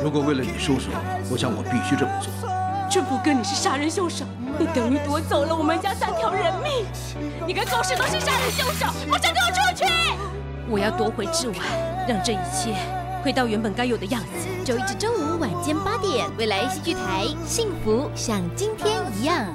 如果为了你叔叔，我想我必须这么做。这不跟你是杀人凶手，你等于夺走了我们家三条人命。你跟高屎都是杀人凶手，马上给我出去！我要夺回智婉，让这一切回到原本该有的样子。周一至周五晚间八点，未来戏剧台《幸福像今天一样》。